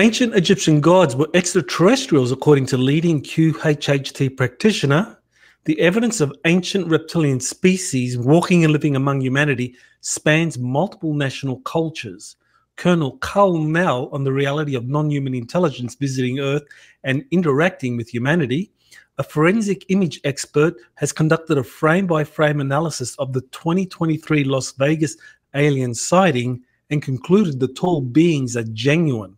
Ancient Egyptian gods were extraterrestrials, according to leading QHHT practitioner. The evidence of ancient reptilian species walking and living among humanity spans multiple national cultures. Colonel Karl Nell on the reality of non human intelligence visiting Earth and interacting with humanity. A forensic image expert has conducted a frame by frame analysis of the 2023 Las Vegas alien sighting and concluded the tall beings are genuine.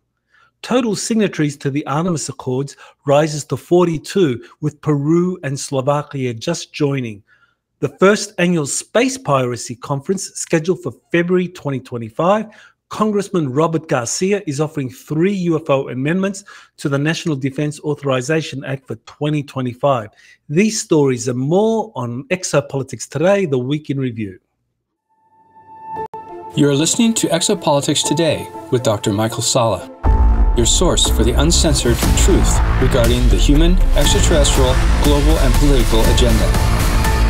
Total signatories to the Artemis Accords rises to 42, with Peru and Slovakia just joining. The first annual Space Piracy Conference, scheduled for February 2025, Congressman Robert Garcia is offering three UFO amendments to the National Defense Authorization Act for 2025. These stories and more on Exopolitics Today, the Week in Review. You are listening to Exopolitics Today with Dr. Michael Salla your source for the uncensored truth regarding the human, extraterrestrial, global, and political agenda.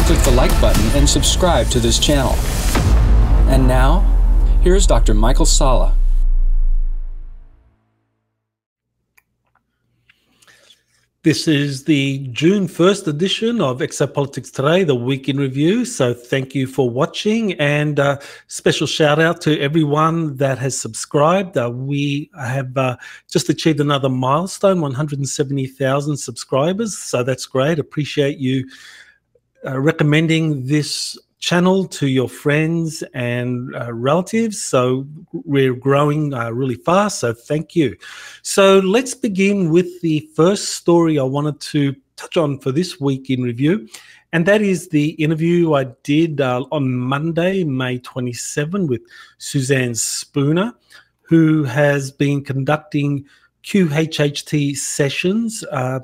Click the like button and subscribe to this channel. And now, here's Dr. Michael Salla. This is the June 1st edition of Exopolitics Today, the week in review. So thank you for watching and uh, special shout out to everyone that has subscribed. Uh, we have uh, just achieved another milestone, 170,000 subscribers. So that's great. Appreciate you uh, recommending this channel to your friends and uh, relatives. So we're growing uh, really fast. So thank you. So let's begin with the first story I wanted to touch on for this week in review. And that is the interview I did uh, on Monday, May 27, with Suzanne Spooner, who has been conducting QHHT sessions uh,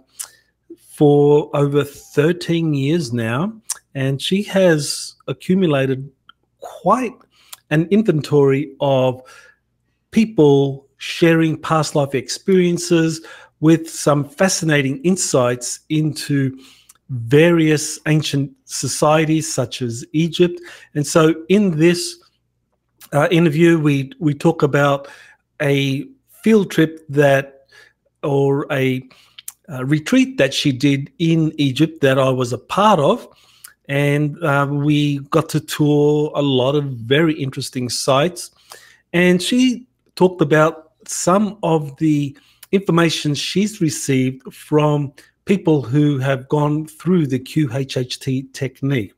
for over 13 years now and she has accumulated quite an inventory of people sharing past life experiences with some fascinating insights into various ancient societies such as Egypt. And so in this uh, interview, we, we talk about a field trip that, or a, a retreat that she did in Egypt that I was a part of and uh, we got to tour a lot of very interesting sites. And she talked about some of the information she's received from people who have gone through the QHHT technique.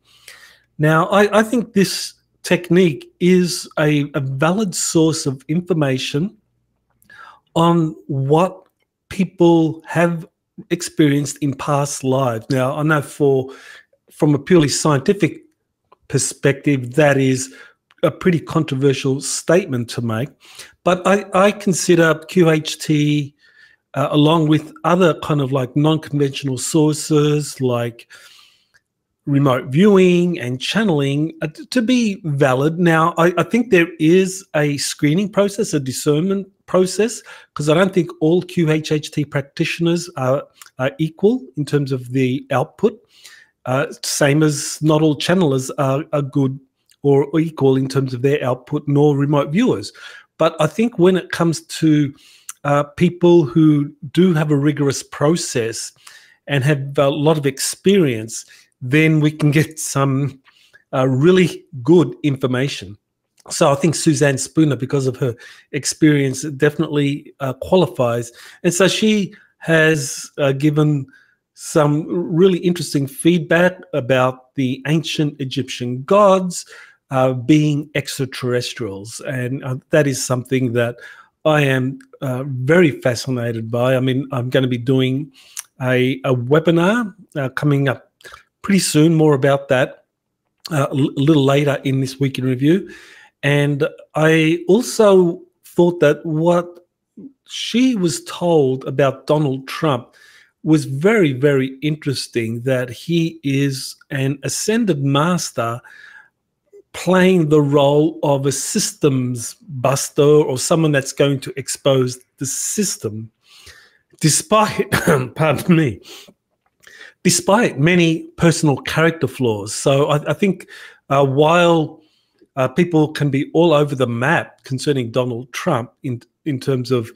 Now, I, I think this technique is a, a valid source of information on what people have experienced in past lives. Now, I know for from a purely scientific perspective, that is a pretty controversial statement to make. But I, I consider QHT, uh, along with other kind of like non conventional sources like remote viewing and channeling, uh, to be valid. Now, I, I think there is a screening process, a discernment process, because I don't think all QHHT practitioners are, are equal in terms of the output. Uh, same as not all channelers are, are good or equal in terms of their output, nor remote viewers. But I think when it comes to uh, people who do have a rigorous process and have a lot of experience, then we can get some uh, really good information. So I think Suzanne Spooner, because of her experience, definitely uh, qualifies. And so she has uh, given some really interesting feedback about the ancient Egyptian gods uh, being extraterrestrials. And uh, that is something that I am uh, very fascinated by. I mean, I'm going to be doing a, a webinar uh, coming up pretty soon, more about that a little later in this week in review. And I also thought that what she was told about Donald Trump was very, very interesting that he is an ascended master playing the role of a systems buster or someone that's going to expose the system, despite, pardon me, despite many personal character flaws. So I, I think uh, while uh, people can be all over the map concerning Donald Trump in in terms of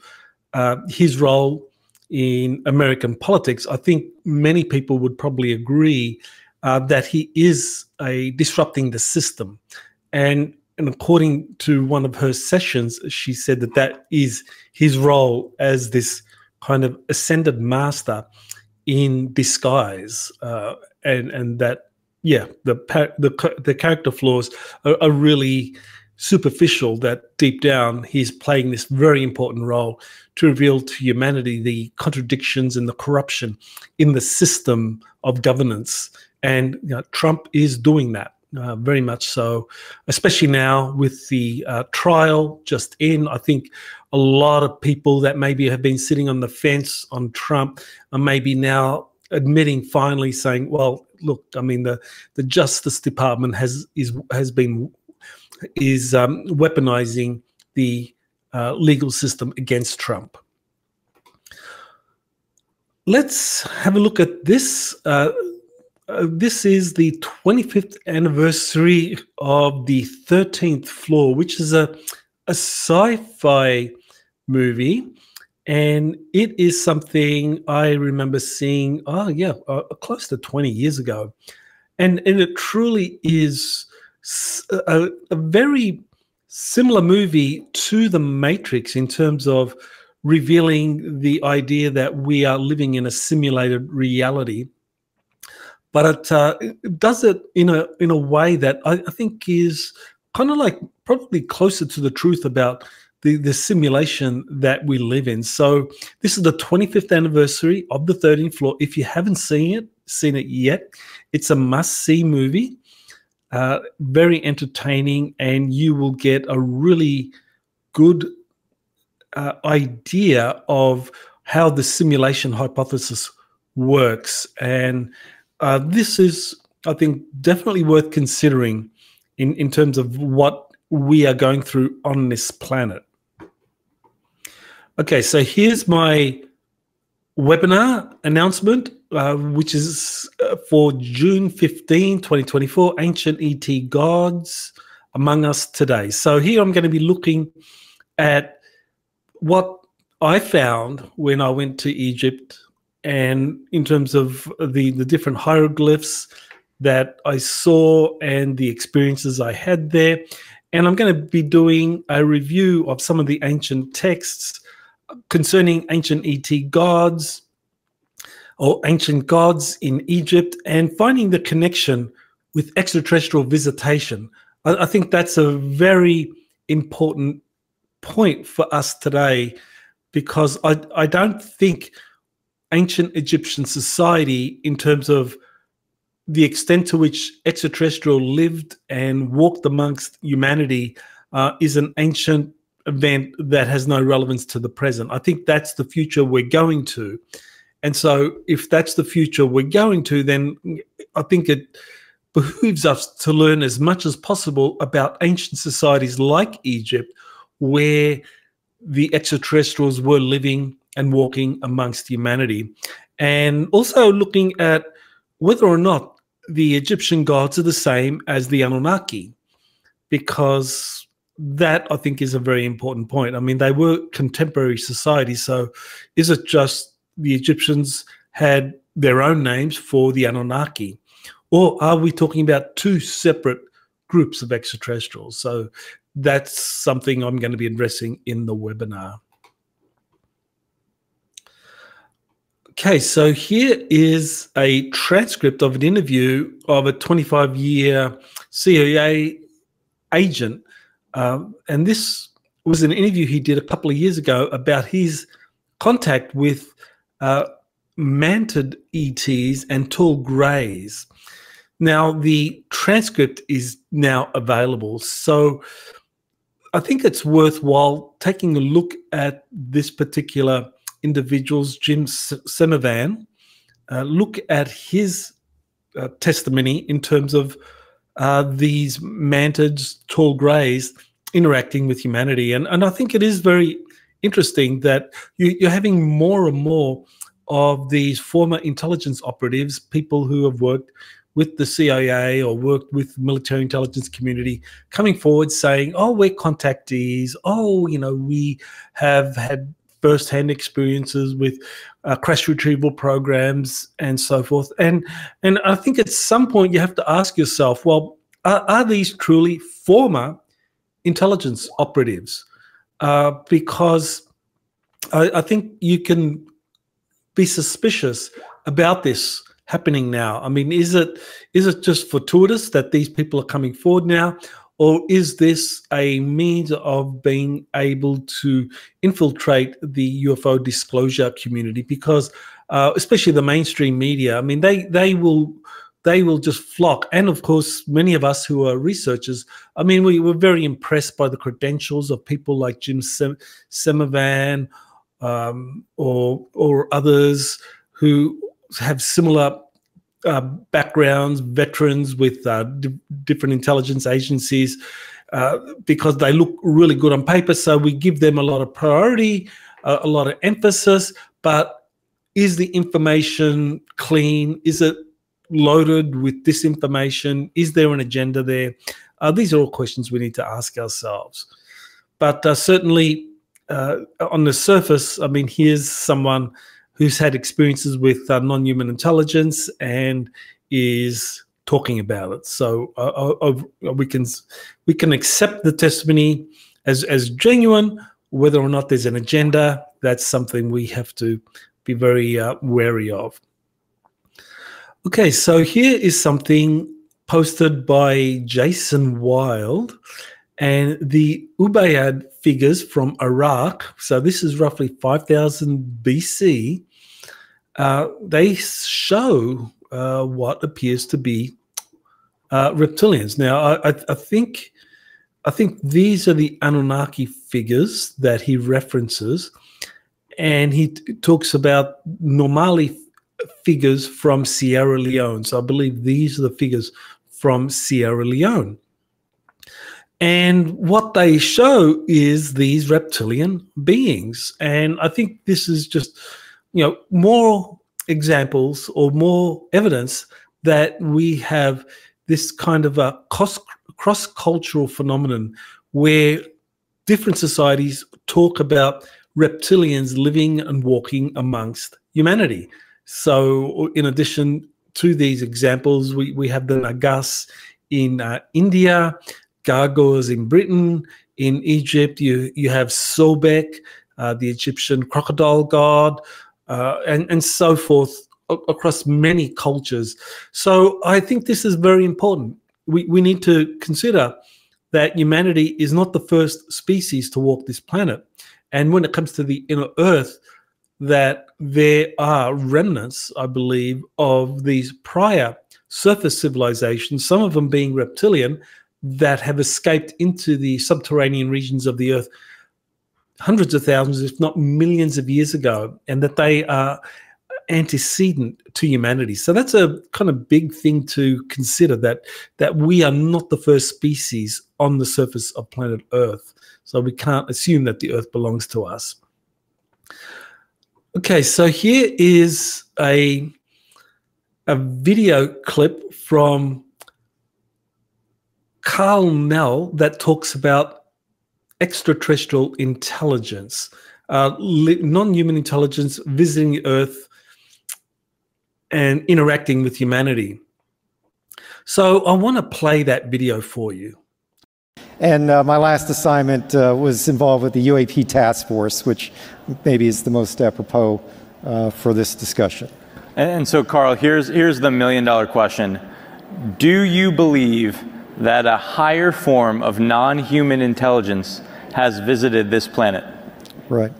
uh, his role in American politics, I think many people would probably agree uh, that he is a disrupting the system. And, and according to one of her sessions, she said that that is his role as this kind of ascended master in disguise, uh, and and that yeah, the the the character flaws are, are really superficial that deep down he's playing this very important role to reveal to humanity the contradictions and the corruption in the system of governance. And you know, Trump is doing that uh, very much so, especially now with the uh, trial just in. I think a lot of people that maybe have been sitting on the fence on Trump are maybe now admitting finally saying well look i mean the the justice department has is has been is um, weaponizing the uh, legal system against Trump. Let's have a look at this. Uh, uh, this is the 25th anniversary of the 13th Floor, which is a, a sci fi movie. And it is something I remember seeing, oh, yeah, uh, close to 20 years ago. And, and it truly is a, a very similar movie to The Matrix in terms of revealing the idea that we are living in a simulated reality. But it, uh, it does it in a in a way that I, I think is kind of like probably closer to the truth about the, the simulation that we live in. So this is the 25th anniversary of the 13th floor. If you haven't seen it, seen it yet, it's a must-see movie. Uh, very entertaining, and you will get a really good uh, idea of how the simulation hypothesis works. And uh, this is, I think, definitely worth considering in, in terms of what we are going through on this planet. Okay, so here's my webinar announcement, uh, which is uh, for June 15, 2024, Ancient ET Gods Among Us Today. So here I'm going to be looking at what I found when I went to Egypt and in terms of the, the different hieroglyphs that I saw and the experiences I had there. And I'm going to be doing a review of some of the ancient texts concerning ancient ET gods or ancient gods in Egypt and finding the connection with extraterrestrial visitation. I, I think that's a very important point for us today because I, I don't think ancient Egyptian society, in terms of the extent to which extraterrestrial lived and walked amongst humanity, uh, is an ancient event that has no relevance to the present. I think that's the future we're going to. And so, if that's the future we're going to, then I think it behooves us to learn as much as possible about ancient societies like Egypt, where the extraterrestrials were living and walking amongst humanity. And also looking at whether or not the Egyptian gods are the same as the Anunnaki, because that I think is a very important point. I mean, they were contemporary societies, so is it just the Egyptians had their own names for the Anunnaki, or are we talking about two separate groups of extraterrestrials? So that's something I'm going to be addressing in the webinar. Okay, so here is a transcript of an interview of a 25 year CIA agent um, and this was an interview he did a couple of years ago about his contact with uh, mantid ETs and tall greys. Now, the transcript is now available. So I think it's worthwhile taking a look at this particular individual's, Jim Semivan, uh, look at his uh, testimony in terms of these mantids, tall greys, interacting with humanity. And, and I think it is very interesting that you, you're having more and more of these former intelligence operatives, people who have worked with the CIA or worked with military intelligence community coming forward saying, "Oh, we're contactees. Oh, you know, we have had first-hand experiences with uh, crash retrieval programs and so forth. And and I think at some point you have to ask yourself, well, are, are these truly former intelligence operatives? Uh, because I, I think you can be suspicious about this happening now? I mean, is it is it just fortuitous that these people are coming forward now, or is this a means of being able to infiltrate the UFO disclosure community? Because uh, especially the mainstream media, I mean, they they will they will just flock. And of course, many of us who are researchers, I mean, we were very impressed by the credentials of people like Jim Sem- Semivan um, or or others who have similar uh, backgrounds, veterans with uh, different intelligence agencies, uh, because they look really good on paper. So we give them a lot of priority, a lot of emphasis. But is the information clean? Is it loaded with disinformation? Is there an agenda there? Uh, these are all questions we need to ask ourselves. But uh, certainly, uh, on the surface, I mean, here's someone who's had experiences with uh, non-human intelligence and is talking about it. So uh, uh, uh, we can we can accept the testimony as as genuine, whether or not there's an agenda. That's something we have to be very uh, wary of. Okay, so here is something posted by Jason Wild and the Ubaid figures from Iraq, so this is roughly 5000 BC, uh, they show uh, what appears to be uh, reptilians. Now, I, I, I, think I think these are the Anunnaki figures that he references, and he talks about Nomoli figures from Sierra Leone. So I believe these are the figures from Sierra Leone. And what they show is these reptilian beings. And I think this is just, you know, more examples or more evidence that we have this kind of a cross cultural phenomenon where different societies talk about reptilians living and walking amongst humanity. So, in addition to these examples, we, we have the Nagas in uh, India, gargoyles in Britain. In Egypt, you you have Sobek, uh, the Egyptian crocodile god, uh, and and so forth across many cultures. So I think this is very important. We we need to consider that humanity is not the first species to walk this planet, and when it comes to the inner Earth, that there are remnants, I believe, of these prior surface civilizations, some of them being reptilian, that have escaped into the subterranean regions of the earth hundreds of thousands, if not millions of years ago, and that they are antecedent to humanity. So that's a kind of big thing to consider that that we are not the first species on the surface of planet Earth. So we can't assume that the Earth belongs to us. Okay, so here is a a video clip from Karl Nell that talks about extraterrestrial intelligence, uh, non-human intelligence visiting Earth and interacting with humanity. So I want to play that video for you. And uh, my last assignment uh, was involved with the UAP task force, which maybe is the most apropos uh, for this discussion. And so, Karl, here's, here's the million dollar question Do you believe that a higher form of non human intelligence has visited this planet. Right.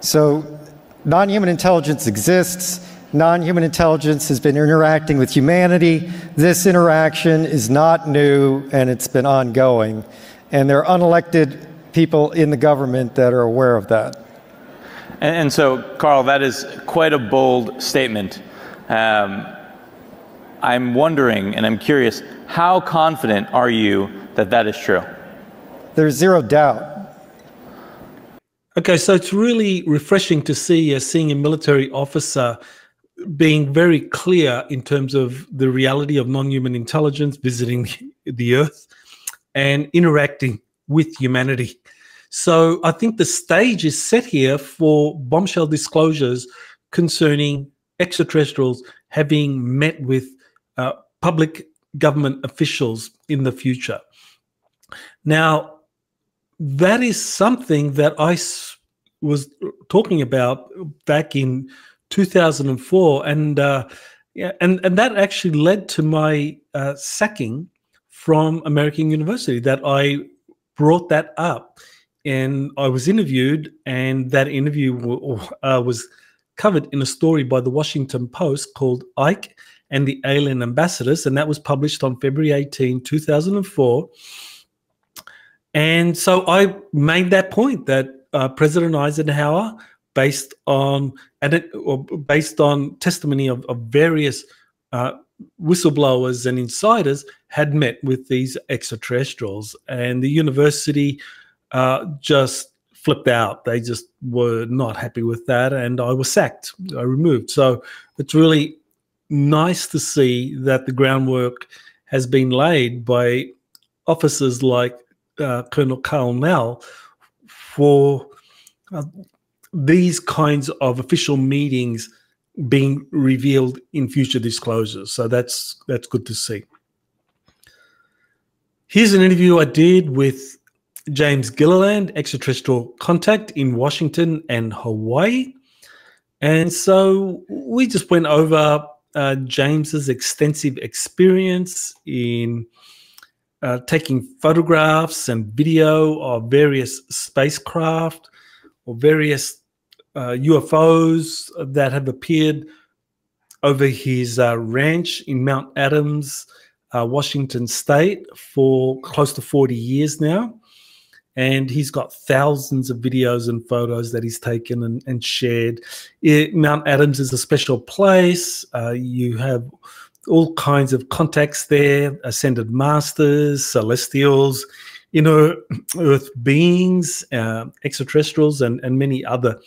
So, non human intelligence exists. Non human intelligence has been interacting with humanity. This interaction is not new and it's been ongoing. And there are unelected people in the government that are aware of that. And, and so, Karl, that is quite a bold statement. Um, I'm wondering and I'm curious how confident are you that that is true? There's zero doubt. Okay, so it's really refreshing to see uh, seeing a military officer being very clear in terms of the reality of non-human intelligence visiting the earth and interacting with humanity. So I think the stage is set here for bombshell disclosures concerning extraterrestrials having met with public government officials in the future. Now, that is something that I was talking about back in 2004, and uh, yeah, and and that actually led to my uh, sacking from American University. That I brought that up, and I was interviewed, and that interview uh, was covered in a story by the Washington Post called Ike and the Alien Ambassadors, and that was published on February 18, 2004. And so I made that point that uh, President Eisenhower, based on or based on testimony of, of various uh, whistleblowers and insiders, had met with these extraterrestrials, and the university uh, just flipped out. They just were not happy with that, and I was sacked. I removed. So it's really nice to see that the groundwork has been laid by officers like uh, Colonel Karl Nell for uh, these kinds of official meetings being revealed in future disclosures. So that's that's good to see. Here's an interview I did with James Gilliland, extraterrestrial contact in Washington and Hawaii. And so we just went over uh, James's extensive experience in uh, taking photographs and video of various spacecraft or various uh, UFOs that have appeared over his uh, ranch in Mount Adams, uh, Washington State, for close to 40 years now and he's got thousands of videos and photos that he's taken and, and shared. It, Mount Adams is a special place. Uh, you have all kinds of contacts there ascended masters, celestials, you know, earth beings, uh, extraterrestrials, and, and many other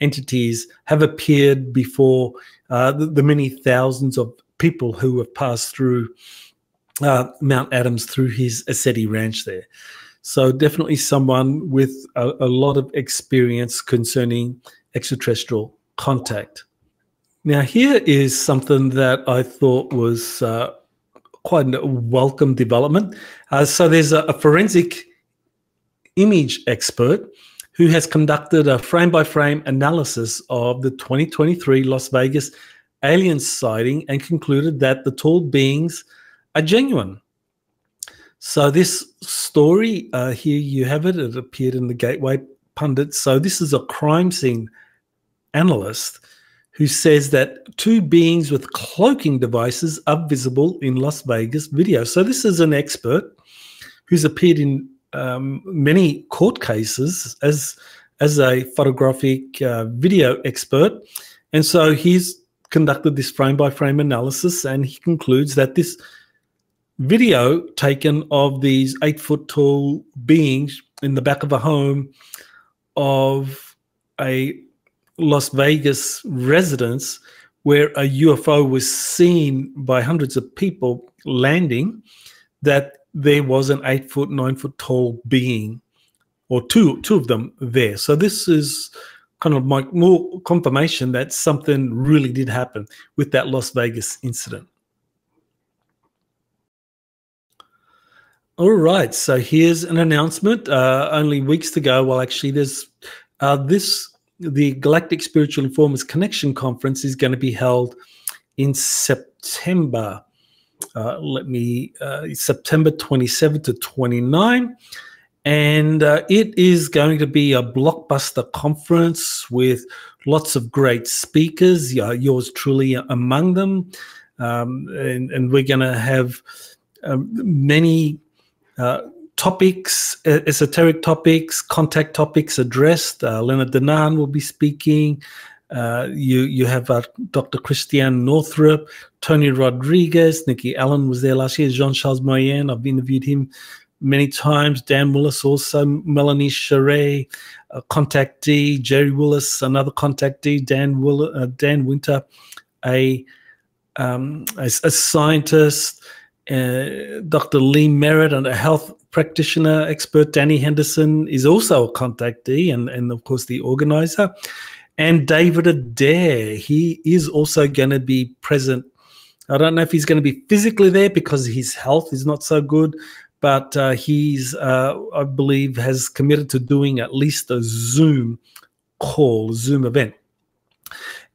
entities have appeared before uh, the, the, many thousands of people who have passed through uh, Mount Adams through his ECETI ranch there. So definitely someone with a, a lot of experience concerning extraterrestrial contact. Now, here is something that I thought was uh, quite a welcome development. Uh, so, there's a, a, forensic image expert who has conducted a frame by frame analysis of the 2023 Las Vegas alien sighting and concluded that the tall beings are genuine. So this story uh, here, you have it. It appeared in the Gateway Pundit. So this is a crime scene analyst who says that two beings with cloaking devices are visible in Las Vegas video. So this is an expert who's appeared in um, many court cases as as a photographic uh, video expert, and so he's conducted this frame by frame analysis, and he concludes that this video taken of these eight foot tall beings in the back of a home of a Las Vegas residence where a UFO was seen by hundreds of people landing, that there was an eight foot, nine foot tall being, or two, two of them there. So this is kind of my more confirmation that something really did happen with that Las Vegas incident. All right. So here's an announcement. Uh, only weeks to go. Well, actually, there's uh, this the Galactic Spiritual Informers Connection Conference is going to be held in September. Uh, let me uh, September 27 to 29. And uh, it is going to be a blockbuster conference with lots of great speakers, yours truly among them. Um, and, and, we're going to have um, many topics, esoteric topics, contact topics addressed. Uh, Leonard Danan will be speaking. Uh, you you have uh, Dr. Christiane Northrup, Tony Rodriguez, Nikki Allen was there last year. Jean Charles Moyen, I've interviewed him many times. Dan Willis also, Melanie Charret, a contactee, Jerry Wills, another contactee, Dan Will, uh, Dan Winter, a, um, a, a scientist, uh, Dr. Lee Merritt, and a health practitioner expert Danny Henderson is also a contactee and, and of course the organizer. And David Adair, he is also going to be present. I don't know if he's going to be physically there because his health is not so good, but uh, he's, uh, I believe, has committed to doing at least a Zoom call, Zoom event.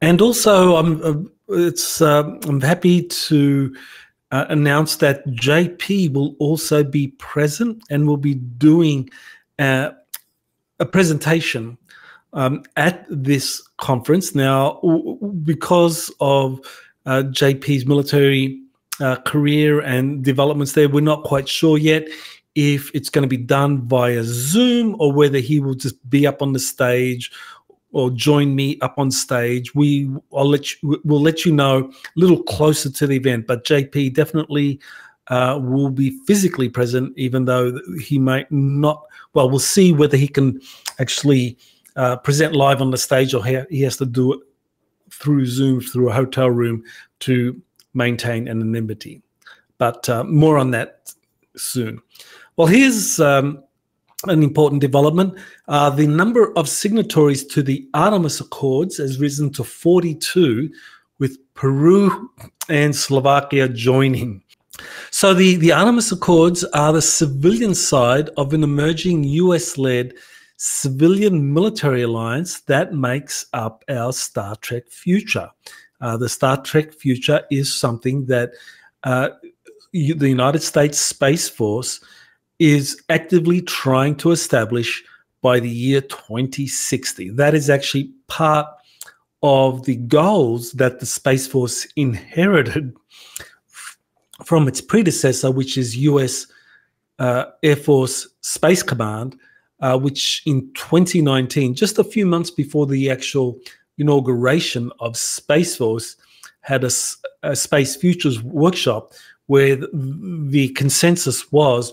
And also, I'm uh, it's uh, I'm happy to uh, announce that JP will also be present and will be doing uh, a presentation um, at this conference. Now, because of uh, JP's military uh, career and developments there, we're not quite sure yet if it's going to be done via Zoom or whether he will just be up on the stage or join me up on stage. We I'll let you, we'll let you know a little closer to the event. But JP definitely uh, will be physically present, even though he might not. Well, we'll see whether he can actually uh, present live on the stage or he has to do it through Zoom through a hotel room to maintain anonymity. But uh, more on that soon. Well, here's um, an important development. Uh, the number of signatories to the Artemis Accords has risen to 42, with Peru and Slovakia joining. So the, the Artemis Accords are the civilian side of an emerging US-led civilian military alliance that makes up our Star Trek future. Uh, the Star Trek future is something that uh, the United States Space Force is actively trying to establish by the year 2060. That is actually part of the goals that the Space Force inherited from its predecessor, which is US uh, Air Force Space Command, uh, which in 2019, just a few months before the actual inauguration of Space Force, had a, a Space Futures workshop where the, the consensus was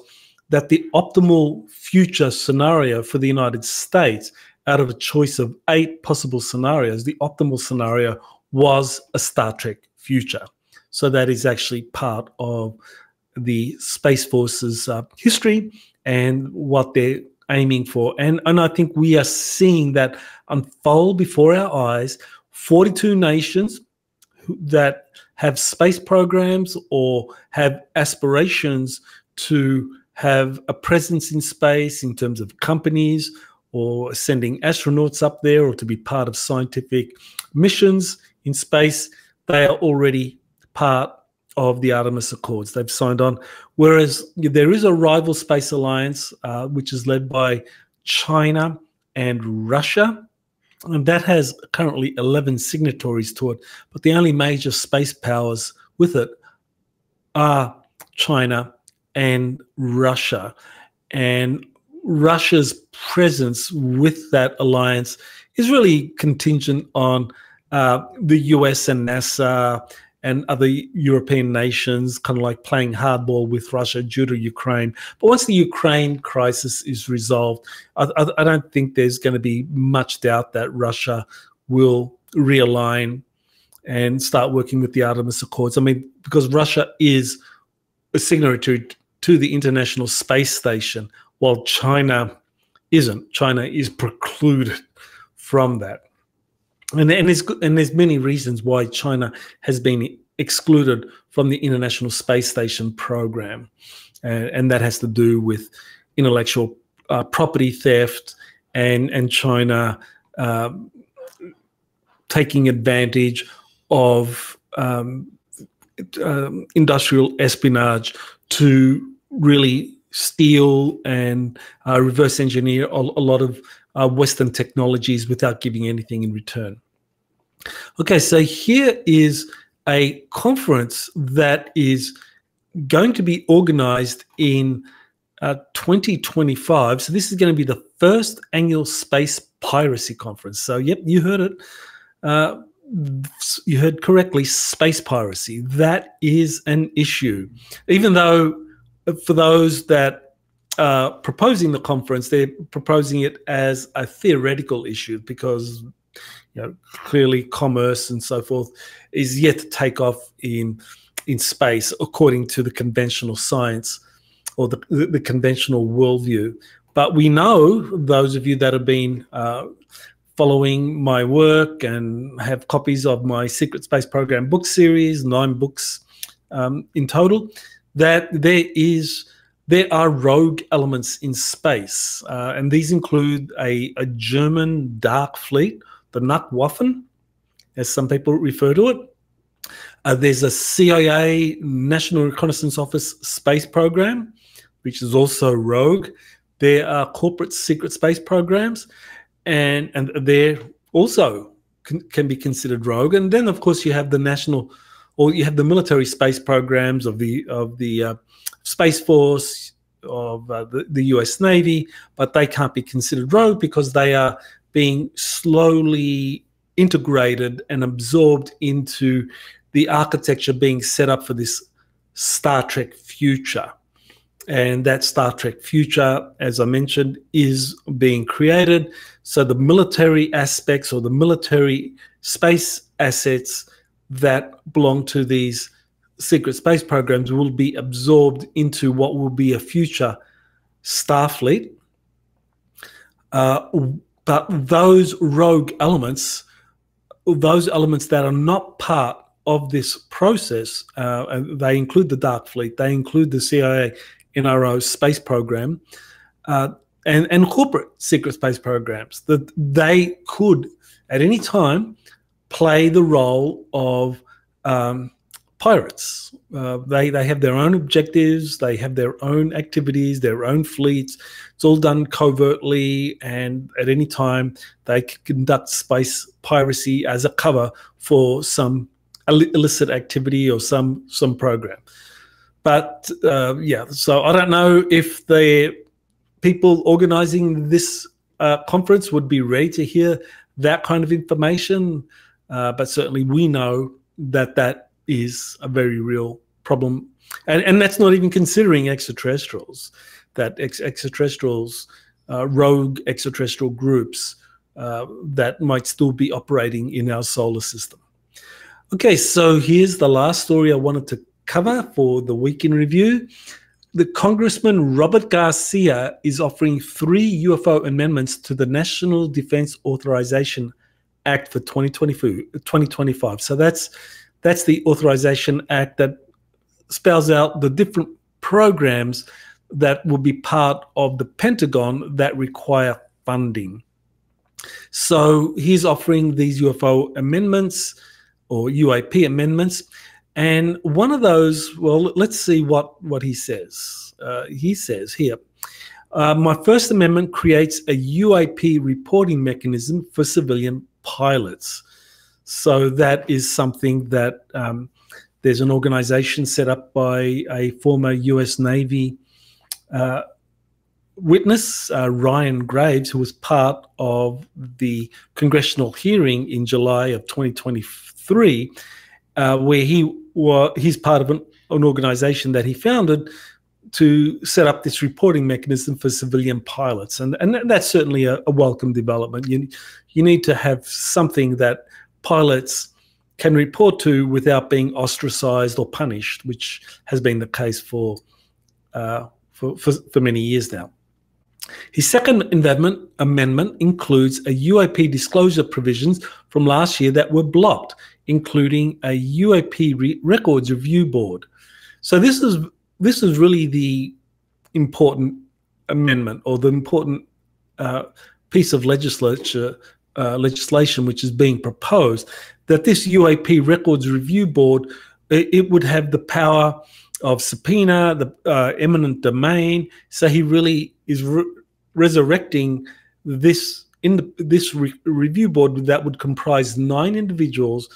that the optimal future scenario for the United States, out of a choice of eight possible scenarios, the optimal scenario was a Star Trek future. So that is actually part of the Space Force's uh, history and what they're aiming for. And, and I think we are seeing that unfold before our eyes. 42 nations that have space programs or have aspirations to have a presence in space in terms of companies or sending astronauts up there or to be part of scientific missions in space, they are already part of the Artemis Accords. They've signed on. Whereas there is a rival space alliance, uh, which is led by China and Russia. And that has currently 11 signatories to it. But the only major space powers with it are China and Russia. And Russia's presence with that alliance is really contingent on uh, the US and NASA and other European nations kind of like playing hardball with Russia due to Ukraine. But once the Ukraine crisis is resolved, I, I, I don't think there's going to be much doubt that Russia will realign and start working with the Artemis Accords. I mean, because Russia is a signatory to the International Space Station, while China isn't. China is precluded from that. And, and, there's, and there's many reasons why China has been excluded from the International Space Station program. And, and that has to do with intellectual uh, property theft and, and China uh, taking advantage of um, uh, industrial espionage to really steal and uh, reverse engineer a, a lot of uh, Western technologies without giving anything in return. Okay, so here is a conference that is going to be organized in uh, 2025. So this is going to be the first annual space piracy conference. So, yep, you heard it. Uh, you heard correctly, space piracy. That is an issue. Even though, uh, for those that are proposing the conference, they're proposing it as a theoretical issue because, you know, clearly commerce and so forth is yet to take off in in space according to the conventional science or the, the, the, conventional worldview. But we know those of you that have been uh, following my work and have copies of my Secret Space Program book series, nine books um, in total, that there is there are rogue elements in space, uh, and these include a, a German dark fleet, the Nachtwaffen, as some people refer to it. Uh, there's a CIA National Reconnaissance Office space program, which is also rogue. There are corporate secret space programs, and and they're also can, can be considered rogue. And then, of course, you have the national, or you have the military space programs of the of the uh, Space Force, of uh, the, the US Navy, but they can't be considered rogue because they are being slowly integrated and absorbed into the architecture being set up for this Star Trek future. And that Star Trek future, as I mentioned, is being created. So the military aspects or the military space assets that belong to these secret space programs will be absorbed into what will be a future Starfleet. Uh, but those rogue elements, those elements that are not part of this process, uh, they include the Dark Fleet, they include the CIA NRO space program, uh, and, and corporate secret space programs, that they could at any time play the role of um, pirates. Uh, they they have their own objectives, they have their own activities, their own fleets. It's all done covertly, and at any time they conduct space piracy as a cover for some illicit activity or some some program. But uh, yeah, so I don't know if the people organizing this uh, conference would be ready to hear that kind of information. Uh, but certainly we know that that is a very real problem. And, and that's not even considering extraterrestrials, that ex extraterrestrials, uh, rogue extraterrestrial groups uh, that might still be operating in our solar system. Okay, so here's the last story I wanted to cover for the week in review. The Congressman Robert Garcia is offering three UFO amendments to the National Defense Authorization Act for 2025. So that's that's the Authorization Act that spells out the different programs that will be part of the Pentagon that require funding. So he's offering these UFO amendments or UAP amendments. And one of those, well, let's see what, what he says. Uh, he says here, uh, my First Amendment creates a UAP reporting mechanism for civilian pilots. So that is something that um, there's an organization set up by a former US Navy uh, witness, uh, Ryan Graves, who was part of the congressional hearing in July of 2023, uh, where he was he's part of an, an organization that he founded to set up this reporting mechanism for civilian pilots, and and that's certainly a, a welcome development. You you need to have something that pilots can report to without being ostracized or punished, which has been the case for, uh, for, for, for, many years now. His second amendment, amendment includes a UAP disclosure provisions from last year that were blocked, including a UAP re records review board. So this is this is really the important amendment or the important uh, piece of legislature uh, legislation which is being proposed, that this UAP Records Review Board it, it would have the power of subpoena, the uh, eminent domain. So he really is re resurrecting this in the, this re review board that would comprise nine individuals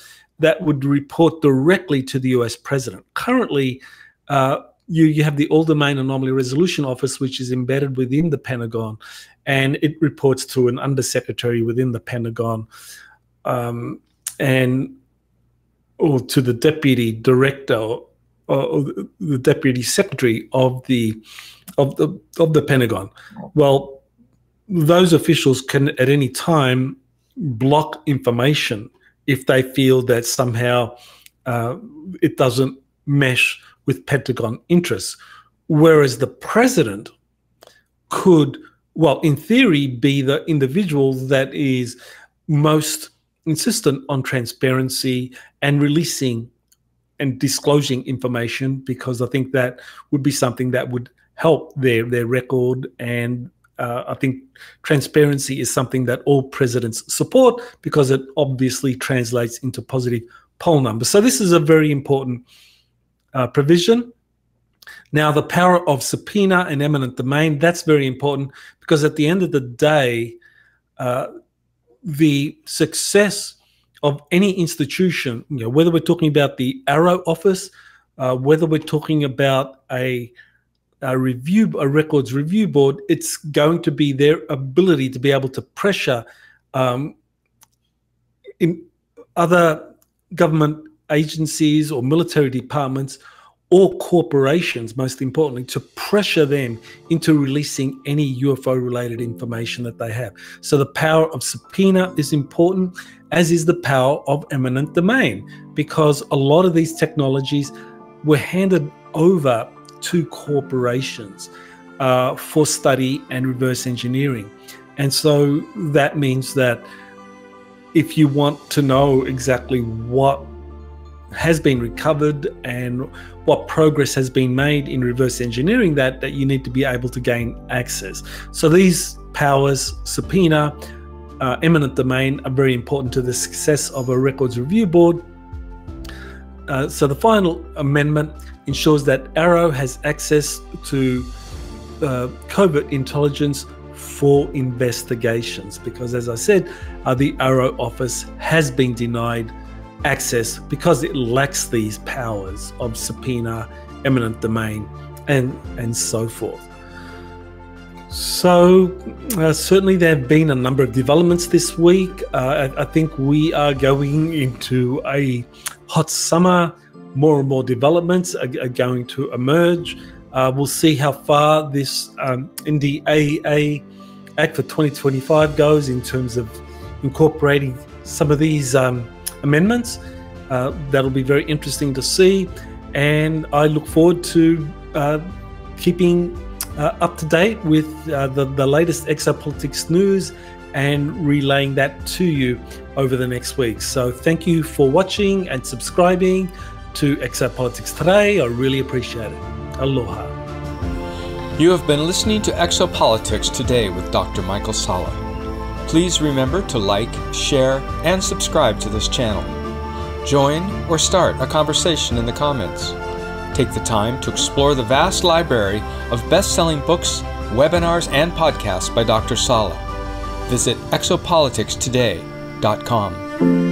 that would report directly to the U.S. president. Currently, uh, you you have the All Domain Anomaly Resolution Office, which is embedded within the Pentagon, and it reports to an undersecretary within the Pentagon, um, and or to the deputy director or, the deputy secretary of the of the of the Pentagon. Well, those officials can at any time block information if they feel that somehow uh, it doesn't mesh with Pentagon interests. whereas the president could, well, in theory, be the individual that is most insistent on transparency and releasing and disclosing information because I think that would be something that would help their their record and uh, I think transparency is something that all presidents support because it obviously translates into positive poll numbers. So this is a very important uh, provision. Now, the power of subpoena and eminent domain, that's very important because at the end of the day, uh, the success of any institution, you know, whether we're talking about the AARO office, uh, whether we're talking about a, a review, a records review board, it's going to be their ability to be able to pressure um, in other government agencies or military departments or corporations, most importantly, to pressure them into releasing any UFO related information that they have. So the power of subpoena is important, as is the power of eminent domain, because a lot of these technologies were handed over to corporations uh, for study and reverse engineering. And so that means that if you want to know exactly what has been recovered and what progress has been made in reverse engineering that that you need to be able to gain access so these powers subpoena uh, eminent domain are very important to the success of a records review board uh, so the final amendment ensures that AARO has access to uh, covert intelligence for investigations because as i said uh, the AARO office has been denied access because it lacks these powers of subpoena, eminent domain, and and so forth. So uh, certainly there have been a number of developments this week. Uh, I, I, think we are going into a hot summer. More and more developments are, are going to emerge. Uh, we'll see how far this um, NDAA Act for 2025 goes in terms of incorporating some of these um, amendments. Uh, that'll be very interesting to see, and I look forward to uh, keeping uh, up to date with uh, the, the latest exopolitics news and relaying that to you over the next week. So, thank you for watching and subscribing to Exopolitics today. I really appreciate it. Aloha. You have been listening to Exopolitics today with Dr. Michael Salla. Please remember to like, share, and subscribe to this channel. Join or start a conversation in the comments. Take the time to explore the vast library of best selling books, webinars, and podcasts by Dr. Salla. Visit exopoliticstoday.com.